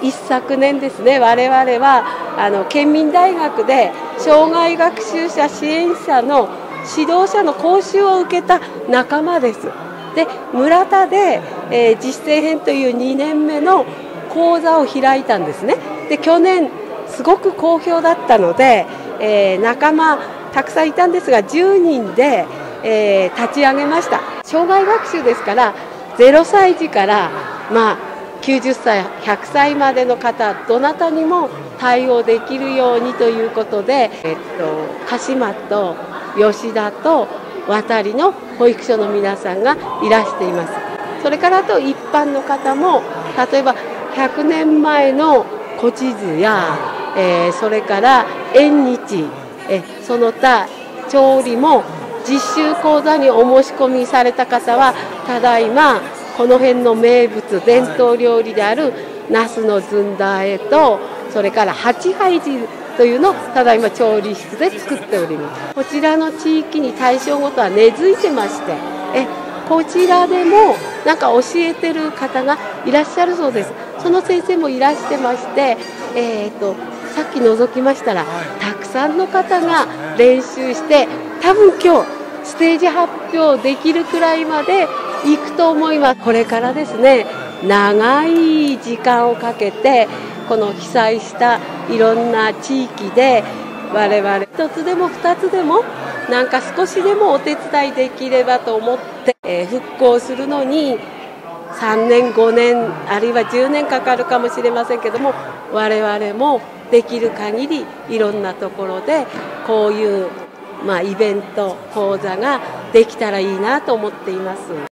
一昨年ですね我々はあの県民大学で障害学習者支援者の指導者の講習を受けた仲間です。で村田で、えー、実践編という2年目の講座を開いたんですね。で去年すごく好評だったので、えー、仲間たくさんいたんですが10人で、えー、立ち上げました障害学習ですから0歳児からまあ90歳100歳までの方どなたにも対応できるようにということで、えっと、鹿島と吉田と渡りの保育所の皆さんがいらしています。それからあと一般の方も例えば100年前の古地図や、えー、それから縁日、えその他調理も実習講座にお申し込みされた方はただいまこの辺の名物伝統料理であるナスのずんだあえとそれから八杯汁というのをただいま調理室で作っております。こちらの地域に対象ごとは根付いてましてえこちらでもなんか教えてる方がいらっしゃるそうです。その先生もいらしてましてえーと、さっき覗きましたらたくさんの方が練習して多分今日ステージ発表できるくらいまで行くと思います。これからですね長い時間をかけてこの被災したいろんな地域で我々一つでも二つでもなんか少しでもお手伝いできればと思って、え、復興するのに3年5年あるいは10年かかるかもしれませんけども我々もできる限りいろんなところでこういうまあ、イベント講座ができたらいいなと思っています。